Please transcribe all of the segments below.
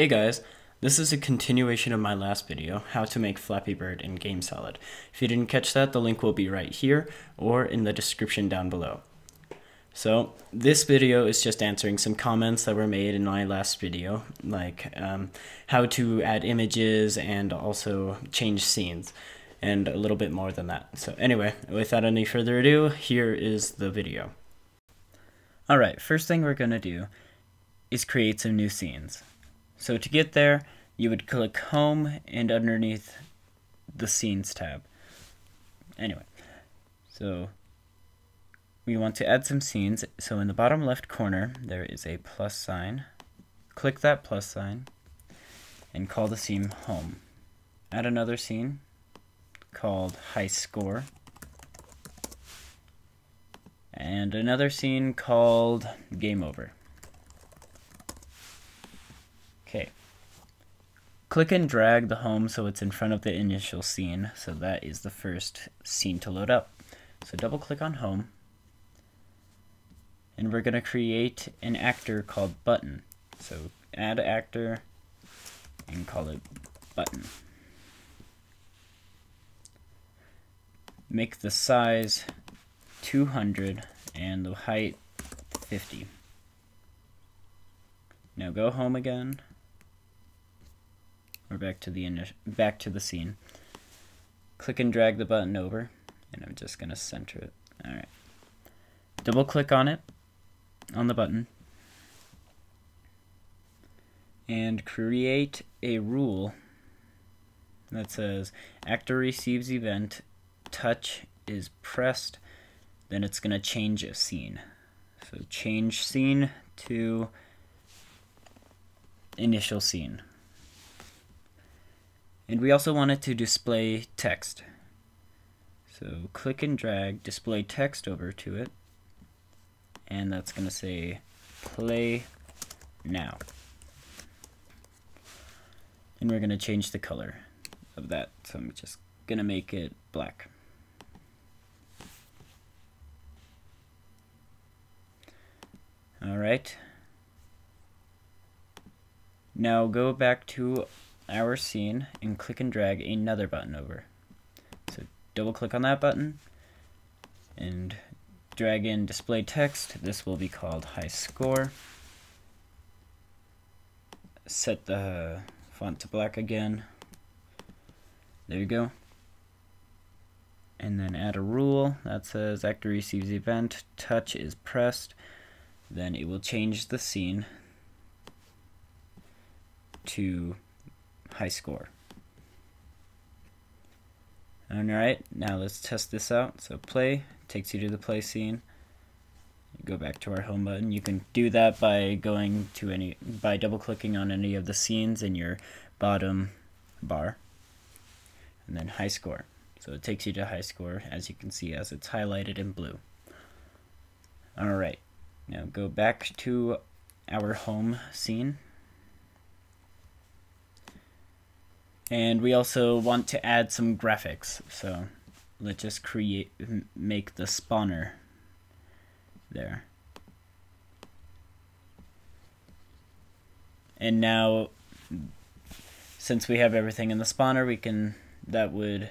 Hey guys, this is a continuation of my last video, how to make Flappy Bird in GameSalad. If you didn't catch that, the link will be right here or in the description down below. So this video is just answering some comments that were made in my last video, like um, how to add images and also change scenes, and a little bit more than that. So anyway, without any further ado, here is the video. Alright, first thing we're going to do is create some new scenes. So to get there, you would click Home and underneath the Scenes tab. Anyway, so we want to add some scenes. So in the bottom left corner, there is a plus sign. Click that plus sign and call the scene Home. Add another scene called High Score. And another scene called Game Over. Okay. Click and drag the home so it's in front of the initial scene. So that is the first scene to load up. So double click on home. And we're going to create an actor called button. So add actor and call it button. Make the size 200 and the height 50. Now go home again or back to the back to the scene. Click and drag the button over, and I'm just gonna center it. All right. Double click on it, on the button, and create a rule that says actor receives event, touch is pressed, then it's gonna change a scene. So change scene to initial scene. And we also want it to display text. So click and drag display text over to it. And that's going to say play now. And we're going to change the color of that. So I'm just going to make it black. All right. Now go back to our scene and click and drag another button over. So double click on that button and drag in display text. This will be called high score. Set the font to black again. There you go. And then add a rule that says actor receives event, touch is pressed. Then it will change the scene to high score. Alright, now let's test this out. So play takes you to the play scene. Go back to our home button. You can do that by going to any by double clicking on any of the scenes in your bottom bar. And then high score. So it takes you to high score as you can see as it's highlighted in blue. Alright, now go back to our home scene And we also want to add some graphics. So let's just create, make the spawner there. And now, since we have everything in the spawner, we can, that would,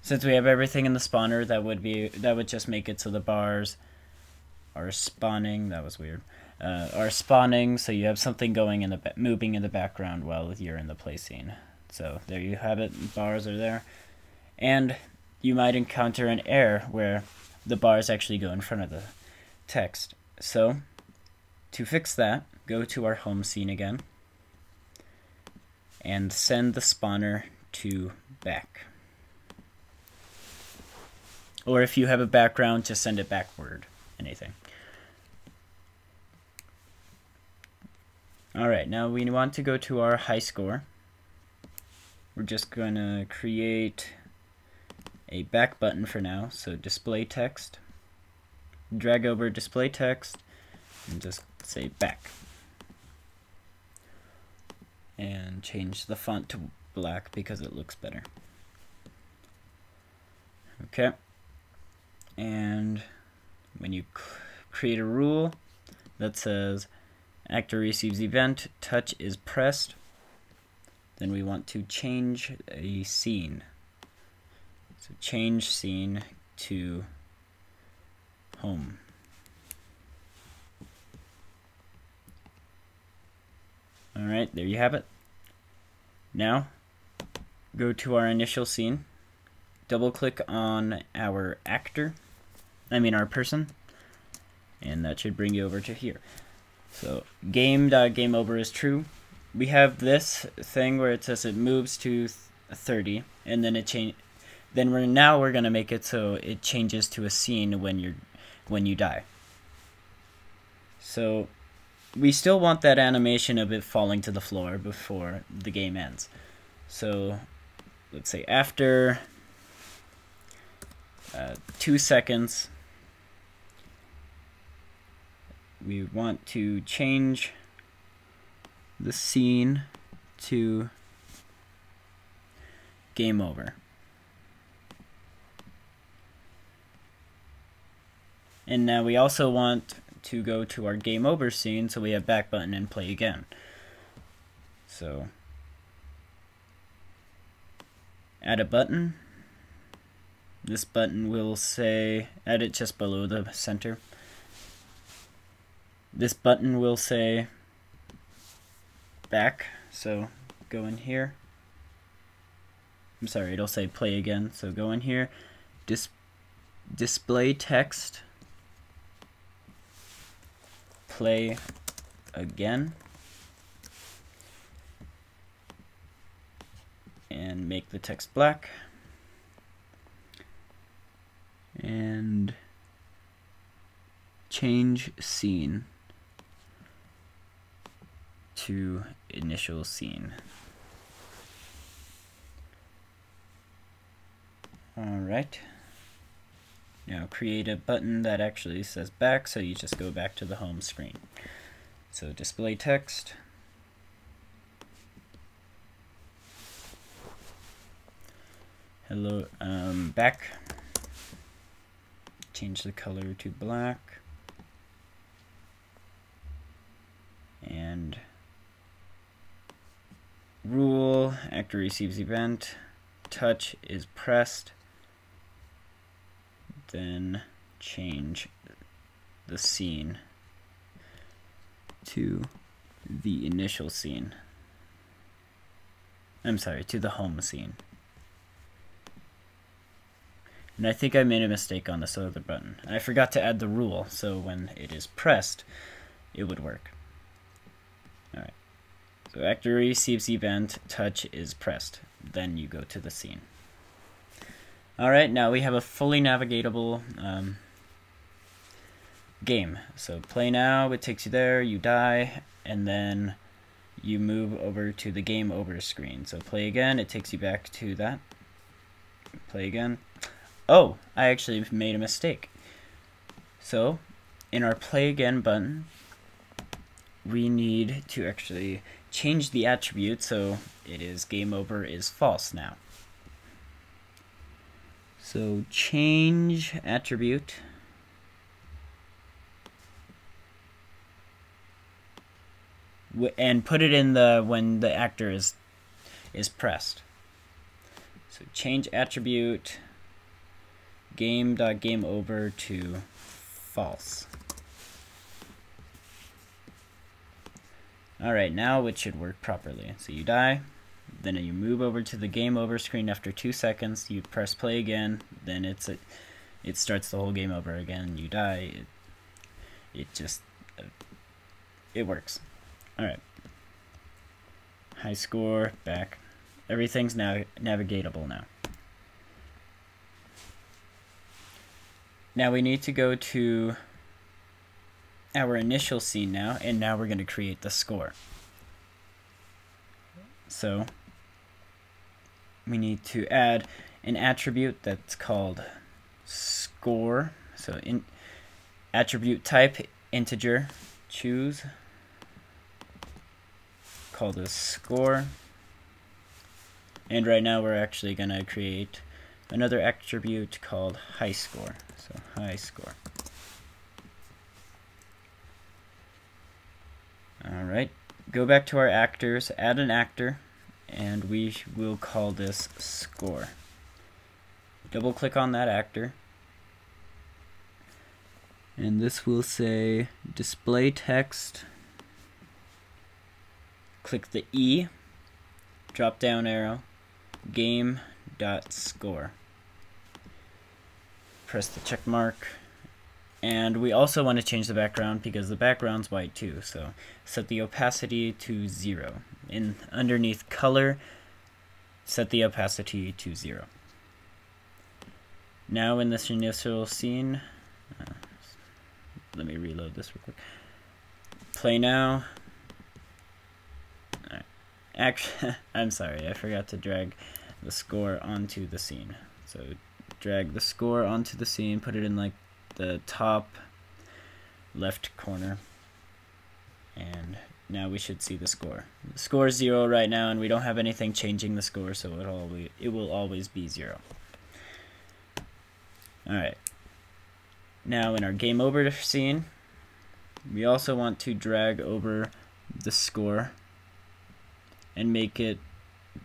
since we have everything in the spawner, that would be, that would just make it so the bars are spawning, that was weird, uh, are spawning, so you have something going in the moving in the background while you're in the play scene. So there you have it. Bars are there, and you might encounter an error where the bars actually go in front of the text. So to fix that, go to our home scene again and send the spawner to back. Or if you have a background, just send it backward, anything. Alright, now we want to go to our high score. We're just going to create a back button for now. So display text, drag over display text, and just say back. And change the font to black because it looks better. Okay. And when you create a rule that says actor receives event, touch is pressed. Then we want to change a scene. So change scene to home. Alright, there you have it. Now, go to our initial scene, double click on our actor, I mean our person, and that should bring you over to here. So game.game over is true. We have this thing where it says it moves to 30, and then it change. Then we're now we're gonna make it so it changes to a scene when you're when you die. So we still want that animation of it falling to the floor before the game ends. So let's say after uh, two seconds, we want to change the scene to game over. And now we also want to go to our game over scene so we have back button and play again. So add a button. This button will say, add it just below the center. This button will say back, so go in here. I'm sorry, it'll say play again, so go in here. Dis display text play again and make the text black and change scene to initial scene. All right. Now create a button that actually says back, so you just go back to the home screen. So display text. Hello, um, back. Change the color to black. And rule, actor receives event, touch is pressed then change the scene to the initial scene. I'm sorry, to the home scene. And I think I made a mistake on this other button. I forgot to add the rule, so when it is pressed, it would work. Alright. Actor receives event, touch is pressed. Then you go to the scene. Alright, now we have a fully navigatable um, game. So play now, it takes you there, you die, and then you move over to the game over screen. So play again, it takes you back to that. Play again. Oh, I actually made a mistake. So, in our play again button, we need to actually change the attribute so it is game over is false now. So change attribute. and put it in the when the actor is is pressed. So change attribute game dot game over to false. All right, now it should work properly. So you die, then you move over to the game over screen after two seconds. You press play again. Then it's a, it starts the whole game over again. You die. It, it just uh, it works. All right. High score back. Everything's now navigatable now. Now we need to go to our initial scene now, and now we're going to create the score. So we need to add an attribute that's called score. So in attribute type integer choose called a score. And right now we're actually going to create another attribute called high score. So high score. All right, go back to our actors, add an actor, and we will call this score. Double click on that actor. And this will say display text. Click the E, drop down arrow, game dot score. Press the check mark. And we also want to change the background because the background's white too. So set the opacity to zero. In underneath color, set the opacity to zero. Now in this initial scene, uh, let me reload this real quick. Play now. Right. Actually, I'm sorry, I forgot to drag the score onto the scene. So drag the score onto the scene, put it in like the top left corner. And now we should see the score. The score is zero right now, and we don't have anything changing the score, so it always it will always be zero. All right. Now in our game over scene, we also want to drag over the score and make it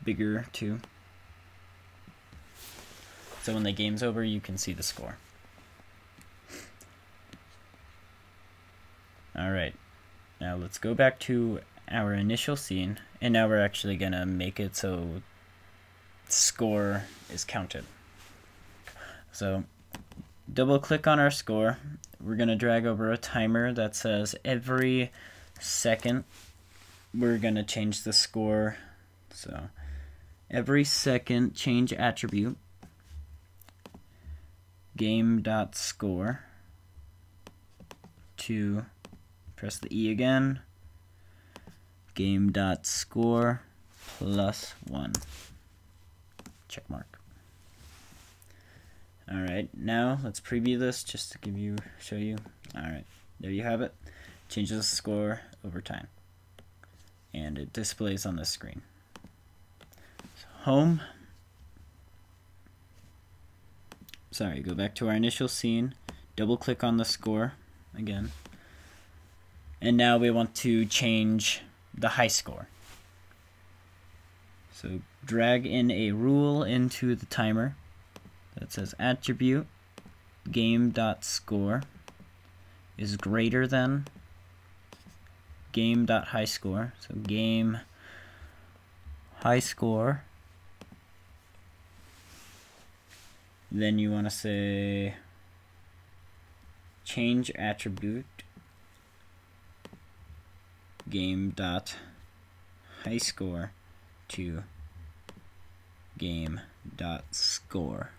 bigger too. So when the game's over, you can see the score. Alright, now let's go back to our initial scene, and now we're actually going to make it so score is counted. So double click on our score. We're going to drag over a timer that says every second we're going to change the score. So every second change attribute game dot score to Press the E again. Game dot score plus one. Check mark. Alright, now let's preview this just to give you show you. Alright, there you have it. Changes the score over time. And it displays on the screen. So home. Sorry, go back to our initial scene. Double click on the score again. And now we want to change the high score. So drag in a rule into the timer that says attribute game.score is greater than game.highscore. So game high score. Then you want to say change attribute game dot high score to game dot score.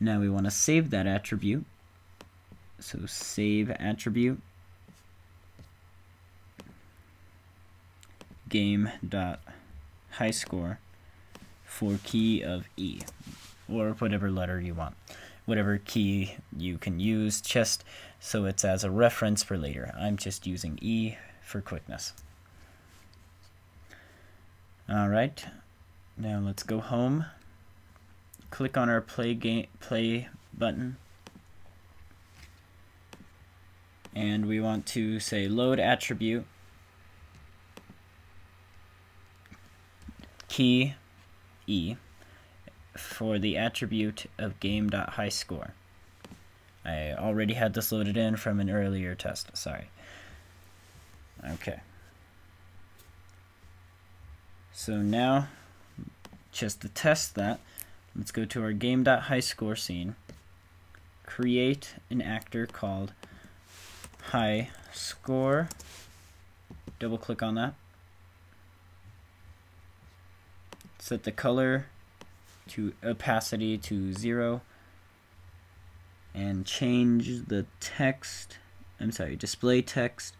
Now we want to save that attribute. So save attribute game dot high score for key of E or whatever letter you want whatever key you can use just so it's as a reference for later. I'm just using E for quickness. Alright, now let's go home. Click on our play game play button. And we want to say load attribute key E for the attribute of game.highscore. I already had this loaded in from an earlier test, sorry. Okay. So now, just to test that, let's go to our game.highscore scene, create an actor called high score, double click on that, set the color to opacity to zero and change the text I'm sorry display text.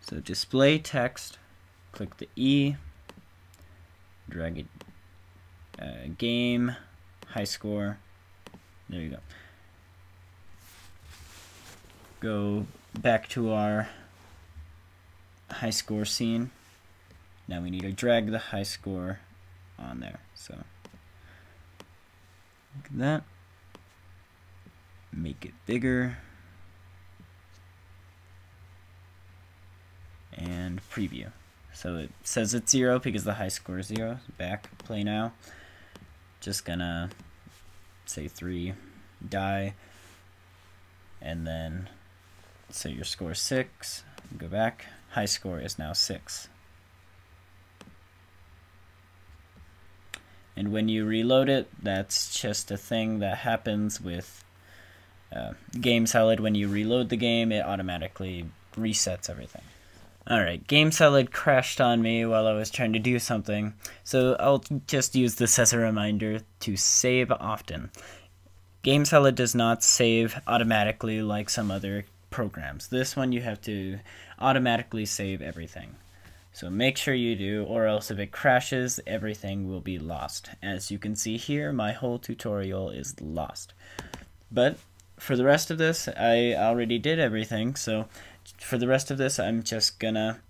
So display text click the E drag it uh, game high score there you go. Go back to our high score scene. Now we need to drag the high score on there. So look at that. make it bigger. And preview. So it says it's zero because the high score is zero. Back, play now. Just gonna say three, die, and then say your score is six, go back. High score is now six. And when you reload it, that's just a thing that happens with uh, Game Salad. When you reload the game, it automatically resets everything. Alright, Game Salad crashed on me while I was trying to do something, so I'll just use this as a reminder to save often. Game Salad does not save automatically like some other programs. This one you have to automatically save everything. So make sure you do, or else if it crashes, everything will be lost. As you can see here, my whole tutorial is lost. But for the rest of this, I already did everything, so for the rest of this, I'm just gonna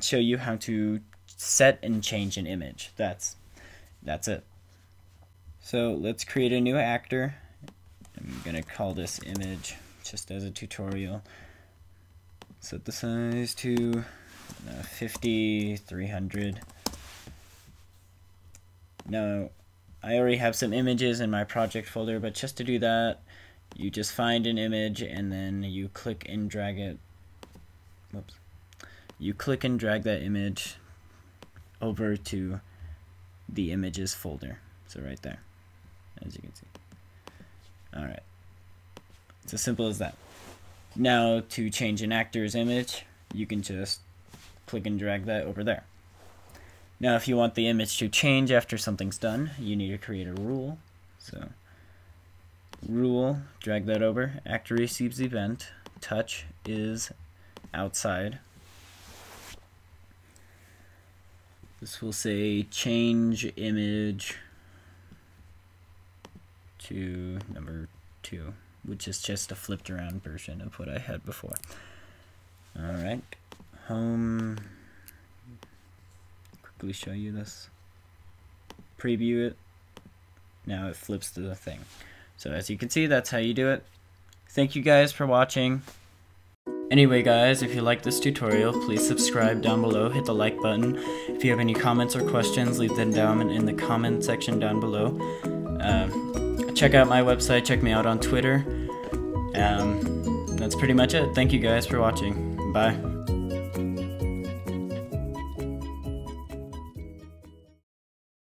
show you how to set and change an image. That's, that's it. So let's create a new actor. I'm gonna call this image just as a tutorial. Set the size to uh, 50, 300. Now, I already have some images in my project folder, but just to do that, you just find an image and then you click and drag it. Whoops. You click and drag that image over to the images folder. So right there, as you can see. Alright. It's as simple as that. Now, to change an actor's image, you can just click and drag that over there. Now if you want the image to change after something's done, you need to create a rule. So rule, drag that over, actor receives event, touch is outside. This will say change image to number two, which is just a flipped around version of what I had before. Alright home quickly show you this preview it now it flips to the thing so as you can see that's how you do it thank you guys for watching Anyway guys, if you like this tutorial, please subscribe down below, hit the like button. If you have any comments or questions, leave them down in the comment section down below. Um, check out my website, check me out on Twitter. Um, that's pretty much it. Thank you guys for watching. Bye.